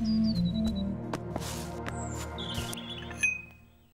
Mm.